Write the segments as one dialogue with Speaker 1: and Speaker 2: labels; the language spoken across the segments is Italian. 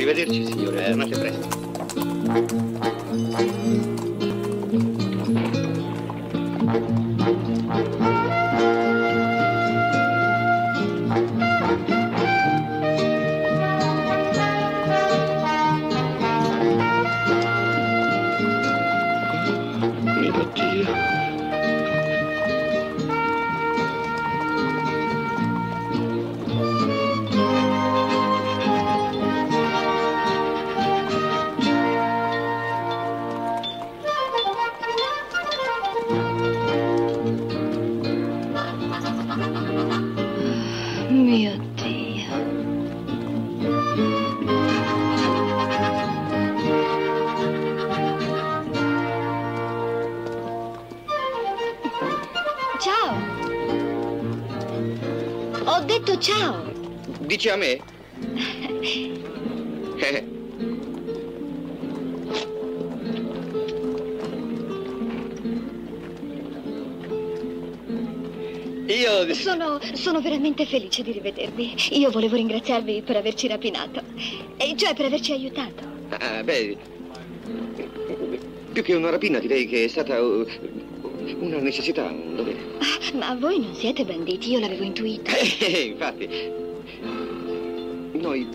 Speaker 1: Arrivederci, signore. Tornate presto. Mio
Speaker 2: Mio Dio. Ciao. Ho detto ciao.
Speaker 1: Dici a me? Eh, Io...
Speaker 2: Sono, sono veramente felice di rivedervi. Io volevo ringraziarvi per averci rapinato. E cioè per averci aiutato.
Speaker 1: Ah, beh... Più che una rapina direi che è stata uh, una necessità, un dovere.
Speaker 2: Ah, ma voi non siete banditi, io l'avevo intuito.
Speaker 1: Eh, infatti... Noi...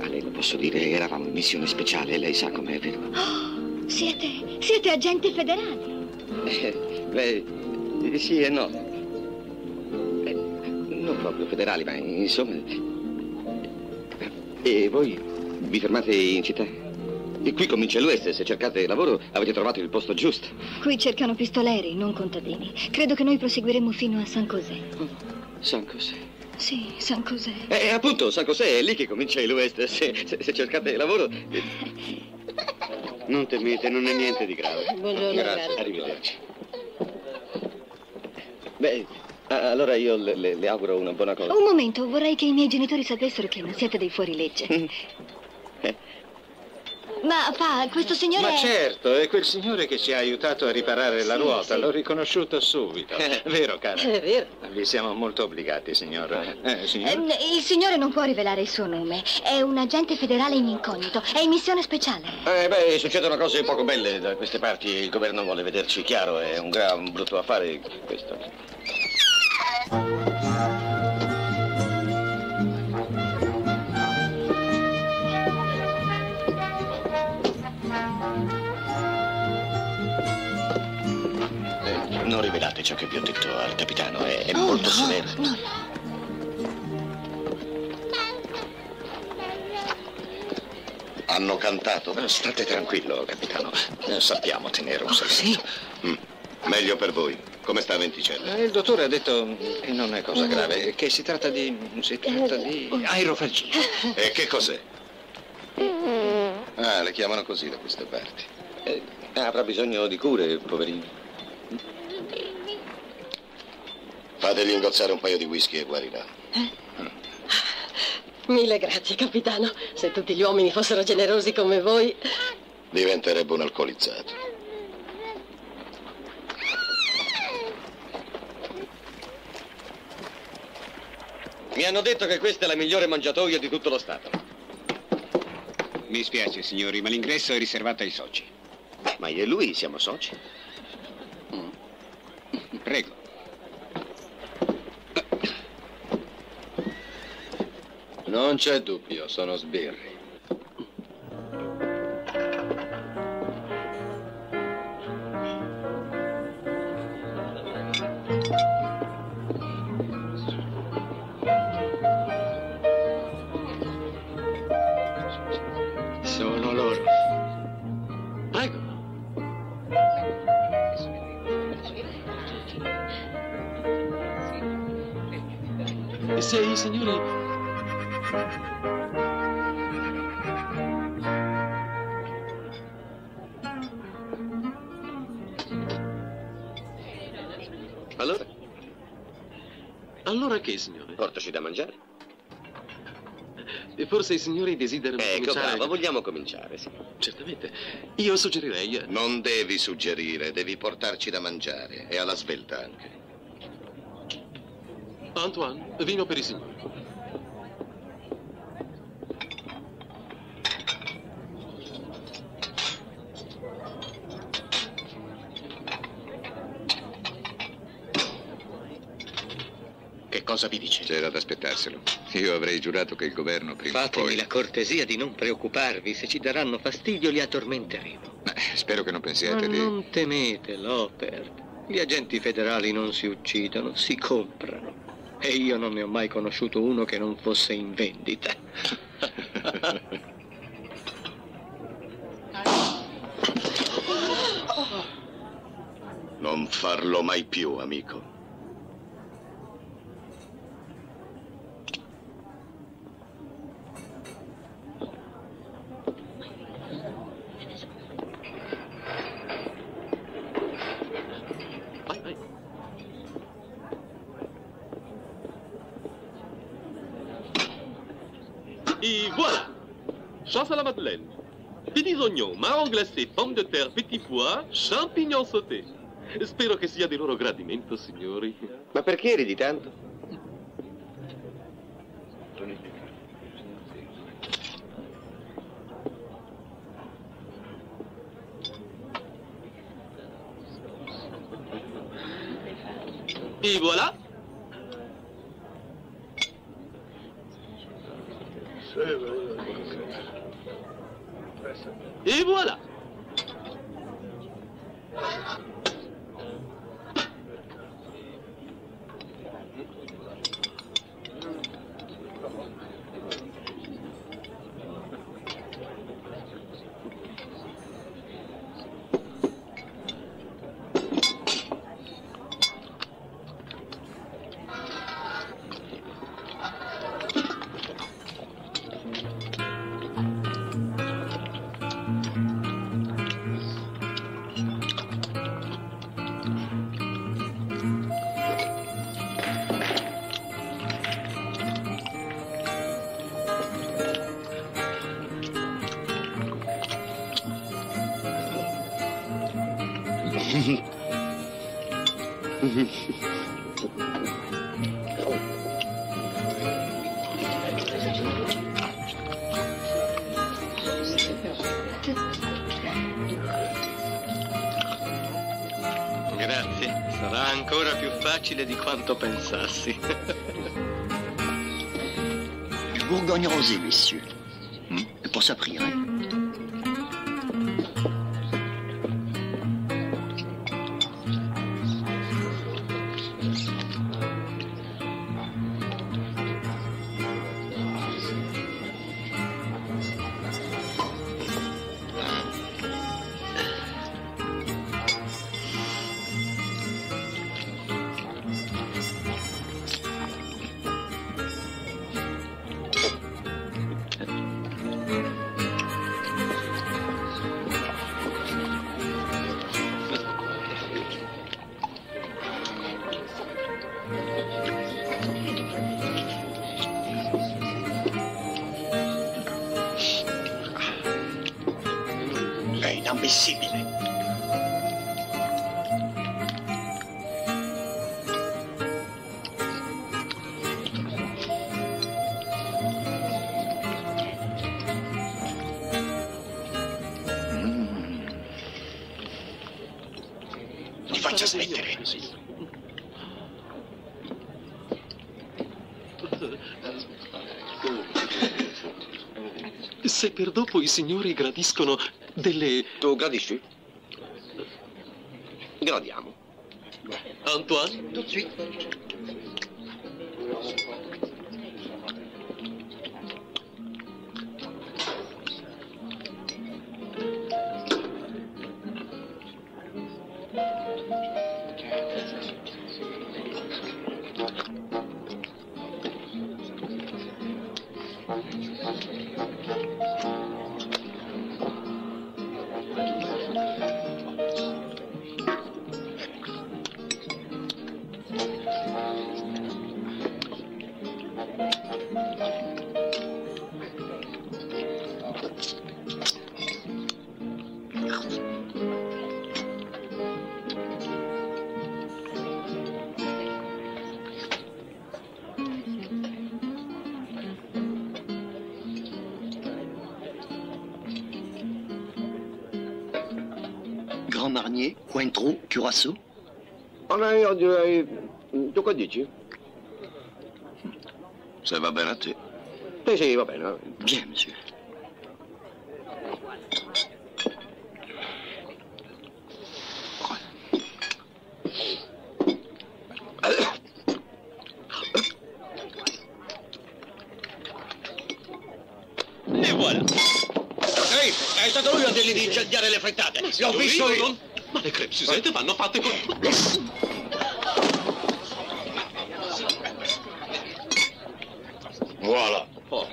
Speaker 1: A lei lo posso dire, eravamo in missione speciale, lei sa com'è, vero?
Speaker 2: Oh, siete, siete agenti federali.
Speaker 1: Eh, beh, sì e no. Eh, non proprio federali, ma insomma... E voi vi fermate in città? E qui comincia l'Ouest, se cercate lavoro avete trovato il posto giusto.
Speaker 2: Qui cercano pistoleri, non contadini. Credo che noi proseguiremo fino a San José.
Speaker 1: San José.
Speaker 2: Sì, San José.
Speaker 1: Eh, appunto, San José è lì che comincia l'Ouest. Se, se, se cercate lavoro... eh. Non temete, non è niente di grave.
Speaker 2: Buongiorno, grazie.
Speaker 1: Arrivederci. Beh, allora io le, le- le auguro una buona cosa.
Speaker 2: Un momento, vorrei che i miei genitori sapessero che non siete dei fuorilegge. Ma fa, questo signore
Speaker 3: Ma
Speaker 2: è...
Speaker 3: certo, è quel signore che ci ha aiutato a riparare la
Speaker 2: Sì,
Speaker 3: ruota,
Speaker 2: sì.
Speaker 3: l'ho riconosciuto subito. Vero, cara?
Speaker 2: È vero.
Speaker 3: Vi siamo molto obbligati, signor. Eh, signor?
Speaker 2: Eh, Il signore non può rivelare il suo nome. È un agente federale in incognito. È in missione speciale.
Speaker 1: Eh, beh, succedono cose poco belle da queste parti. Il governo vuole vederci chiaro. È un gran brutto affare questo. Non rivelate ciò che vi ho detto al capitano. È, è
Speaker 2: Oh,
Speaker 1: molto
Speaker 2: no,
Speaker 1: severo.
Speaker 2: no, no.
Speaker 4: Hanno cantato?
Speaker 3: Eh, State tranquillo, capitano. Eh, Sappiamo tenere un
Speaker 2: Oh,
Speaker 3: segreto.
Speaker 4: Mm. Meglio per voi. Come sta Venticella?
Speaker 3: Eh, Il dottore ha detto che non è cosa grave, che si tratta di. si tratta di. aerofagite.
Speaker 4: E che cos'è? Ah, le chiamano così da queste parti.
Speaker 1: Eh, avrà bisogno di cure, poverino.
Speaker 4: Fategli ingozzare un paio di whisky e guarirà.
Speaker 5: Mille grazie, capitano. Se tutti gli uomini fossero generosi come voi.
Speaker 4: Diventerebbe un alcolizzato.
Speaker 1: Mi hanno detto che questa è la migliore mangiatoia di tutto lo Stato.
Speaker 6: Mi spiace, signori, ma l'ingresso è riservato ai soci.
Speaker 1: Ma io e lui siamo soci.
Speaker 6: Prego.
Speaker 7: Non c'è dubbio, sono sbirri.
Speaker 6: Sono loro.
Speaker 7: Signori...
Speaker 1: Allora,
Speaker 7: Allora che, signore?
Speaker 1: portaci da mangiare.
Speaker 7: Forse i signori desiderano
Speaker 1: Ecco,
Speaker 7: cominciare...
Speaker 1: bravo, vogliamo cominciare, sì.
Speaker 7: Certamente. Io suggerirei... eh,
Speaker 4: Non devi suggerire, devi portarci da mangiare. E alla svelta anche.
Speaker 7: Antoine, vino per i signori.
Speaker 8: Cosa vi dice?
Speaker 3: C'era da aspettarselo. Io avrei giurato che il governo prima
Speaker 9: Fatemi
Speaker 3: poi...
Speaker 9: la cortesia di non preoccuparvi. Se ci daranno fastidio, li addormenteremo.
Speaker 3: Beh, spero che non
Speaker 9: Ma
Speaker 3: pensiate di...
Speaker 9: non temete, Loper. Gli agenti federali non si uccidono, si comprano. E io non ne ho mai conosciuto uno che non fosse in vendita.
Speaker 4: Non farlo mai più, amico.
Speaker 7: Et voilà Chasse à la madeleine. Petits oignons, marron glacé, pommes de terre, petits pois, champignons sautés. Spero che sia di loro gradimento, signori.
Speaker 1: Ma perché ridi tanto?
Speaker 7: Et voilà Et voilà
Speaker 9: Grazie. Sarà ancora più facile di quanto pensassi.
Speaker 8: Du Bourgogne rosé, messieurs. Hmm? Et pour ça prix,
Speaker 10: faccia smettere.
Speaker 7: Se per dopo i signori gradiscono delle...
Speaker 1: Tu gradisci? Gradiamo.
Speaker 7: Antoine?
Speaker 8: Tout de suite. Marnier, Cointreau, Curaçao
Speaker 1: quoi che dici?
Speaker 4: Ça va bene a te.
Speaker 1: Sì, sì, va bene.
Speaker 8: Bien, monsieur.
Speaker 9: Incendiare le frittate. L'ho visto io.
Speaker 7: Non... Ma le crepe Suzette vanno fatte con...
Speaker 9: Voilà.
Speaker 7: Oh.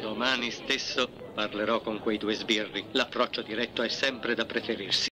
Speaker 9: Domani stesso parlerò con quei due sbirri. L'approccio diretto è sempre da preferirsi.